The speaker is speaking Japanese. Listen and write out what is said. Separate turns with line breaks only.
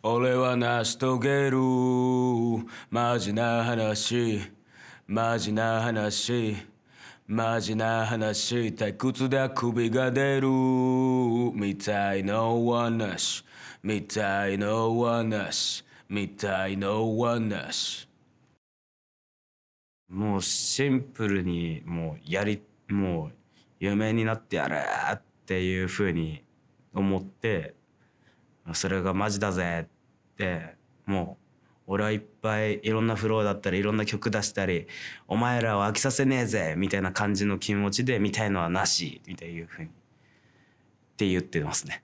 俺は成し遂げる。マジな話。マジな話。マジな話。退屈で首が出る。みたいのはなし。みたいのはなし。みたいのはなし。
もうシンプルにもうやりもう有名になってやれっていうふうに思ってそれがマジだぜってもう俺はいっぱいいろんなフローだったりいろんな曲出したりお前らを飽きさせねえぜみたいな感じの気持ちで見たいのはなしみたいいうふうにって言ってますね。